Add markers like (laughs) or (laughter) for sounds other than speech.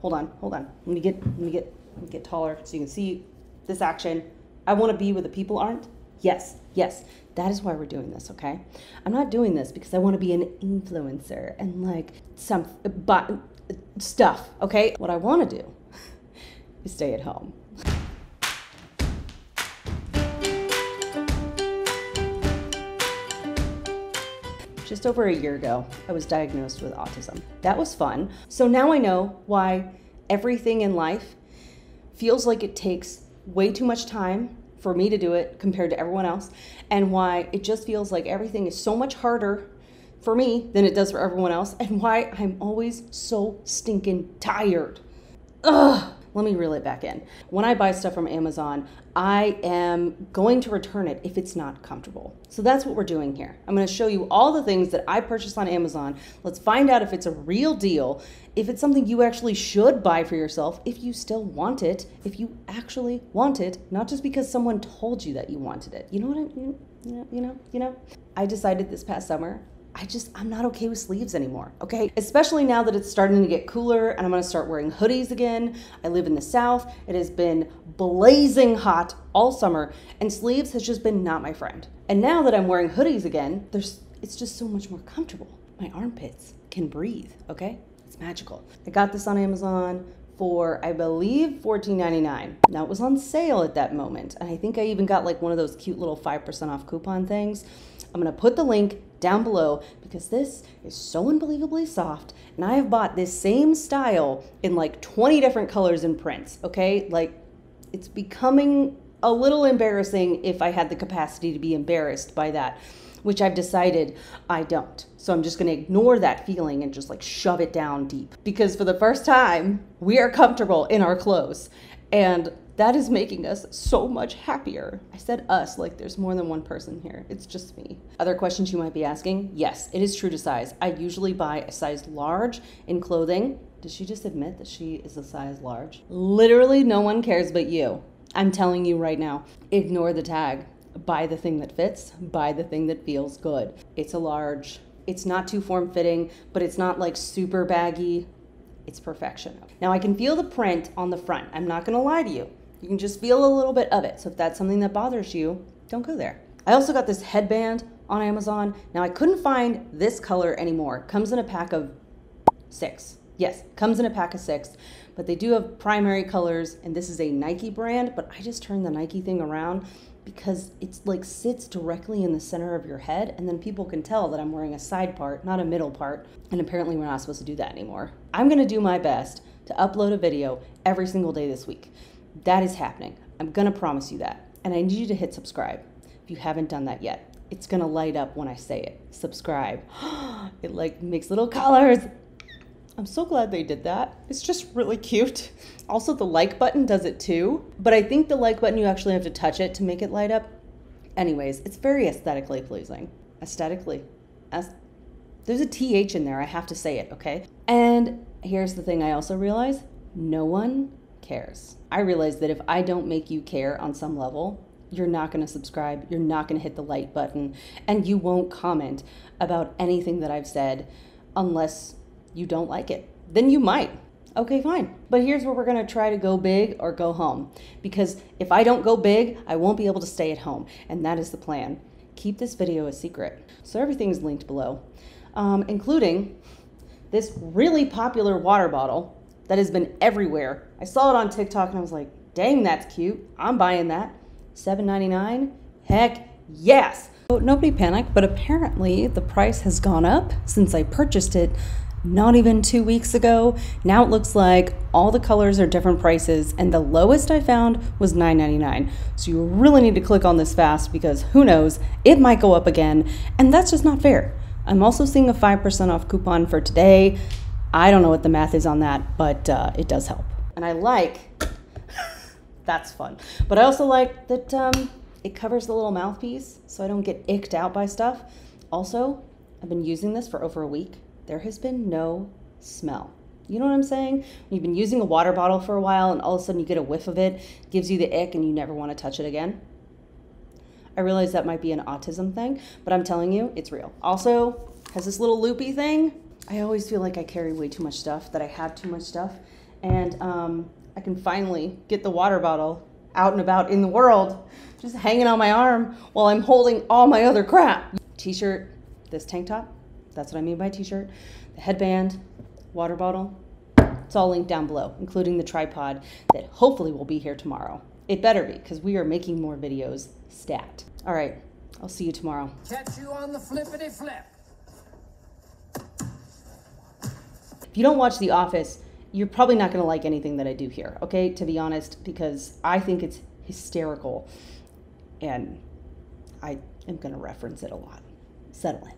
hold on, hold on. Let me get, let me get, let me get taller so you can see this action. I want to be where the people aren't. Yes, yes. That is why we're doing this, okay? I'm not doing this because I want to be an influencer and like some but stuff, okay? What I want to do (laughs) is stay at home. Just over a year ago, I was diagnosed with autism. That was fun. So now I know why everything in life feels like it takes way too much time for me to do it compared to everyone else, and why it just feels like everything is so much harder for me than it does for everyone else, and why I'm always so stinking tired. Ugh. Let me reel it back in. When I buy stuff from Amazon, I am going to return it if it's not comfortable. So that's what we're doing here. I'm going to show you all the things that I purchased on Amazon. Let's find out if it's a real deal, if it's something you actually should buy for yourself, if you still want it, if you actually want it, not just because someone told you that you wanted it. You know what I mean? You know, you know, you know. I decided this past summer I just, I'm not okay with sleeves anymore, okay? Especially now that it's starting to get cooler and I'm gonna start wearing hoodies again. I live in the South. It has been blazing hot all summer and sleeves has just been not my friend. And now that I'm wearing hoodies again, there's, it's just so much more comfortable. My armpits can breathe, okay? It's magical. I got this on Amazon for I believe $14.99. Now it was on sale at that moment, and I think I even got like one of those cute little 5% off coupon things. I'm gonna put the link down below because this is so unbelievably soft and I have bought this same style in like 20 different colors and prints, okay? Like it's becoming a little embarrassing if I had the capacity to be embarrassed by that, which I've decided I don't. So I'm just gonna ignore that feeling and just like shove it down deep because for the first time, we are comfortable in our clothes. And that is making us so much happier. I said us like there's more than one person here. It's just me. Other questions you might be asking? Yes, it is true to size. I usually buy a size large in clothing. Did she just admit that she is a size large? Literally, no one cares but you. I'm telling you right now, ignore the tag. Buy the thing that fits, buy the thing that feels good. It's a large. It's not too form fitting, but it's not like super baggy. It's perfection. Now I can feel the print on the front. I'm not gonna lie to you. You can just feel a little bit of it. So if that's something that bothers you, don't go there. I also got this headband on Amazon. Now I couldn't find this color anymore. Comes in a pack of six. Yes, comes in a pack of six, but they do have primary colors and this is a Nike brand, but I just turned the Nike thing around because it's like sits directly in the center of your head and then people can tell that I'm wearing a side part, not a middle part. And apparently we're not supposed to do that anymore. I'm gonna do my best to upload a video every single day this week. That is happening. I'm going to promise you that. And I need you to hit subscribe if you haven't done that yet. It's going to light up when I say it. Subscribe. (gasps) it like makes little colors. I'm so glad they did that. It's just really cute. Also, the like button does it too, but I think the like button you actually have to touch it to make it light up. Anyways, it's very aesthetically pleasing. Aesthetically. As there's a TH in there, I have to say it, okay? And here's the thing I also realize no one cares. I realize that if I don't make you care on some level, you're not going to subscribe, you're not going to hit the like button, and you won't comment about anything that I've said unless you don't like it. Then you might. Okay, fine. But here's where we're going to try to go big or go home. Because if I don't go big, I won't be able to stay at home. And that is the plan. Keep this video a secret. So everything's linked below, um, including this really popular water bottle that has been everywhere. I saw it on TikTok and I was like, dang, that's cute. I'm buying that. $7.99? Heck yes. So nobody panic, but apparently the price has gone up since I purchased it not even two weeks ago. Now it looks like all the colors are different prices, and the lowest I found was $9.99. So you really need to click on this fast because who knows, it might go up again, and that's just not fair. I'm also seeing a 5% off coupon for today. I don't know what the math is on that, but uh, it does help. And I like, (laughs) that's fun. But I also like that um, it covers the little mouthpiece so I don't get icked out by stuff. Also, I've been using this for over a week. There has been no smell. You know what I'm saying? You've been using a water bottle for a while and all of a sudden you get a whiff of it, gives you the ick and you never want to touch it again. I realize that might be an autism thing, but I'm telling you, it's real. Also, has this little loopy thing I always feel like I carry way too much stuff, that I have too much stuff, and um, I can finally get the water bottle out and about in the world, just hanging on my arm while I'm holding all my other crap. T shirt, this tank top, that's what I mean by t shirt, the headband, water bottle. It's all linked down below, including the tripod that hopefully will be here tomorrow. It better be, because we are making more videos stat. All right, I'll see you tomorrow. Catch you on the flippity flip. If you don't watch The Office, you're probably not going to like anything that I do here, okay? To be honest, because I think it's hysterical and I am going to reference it a lot. Settle in.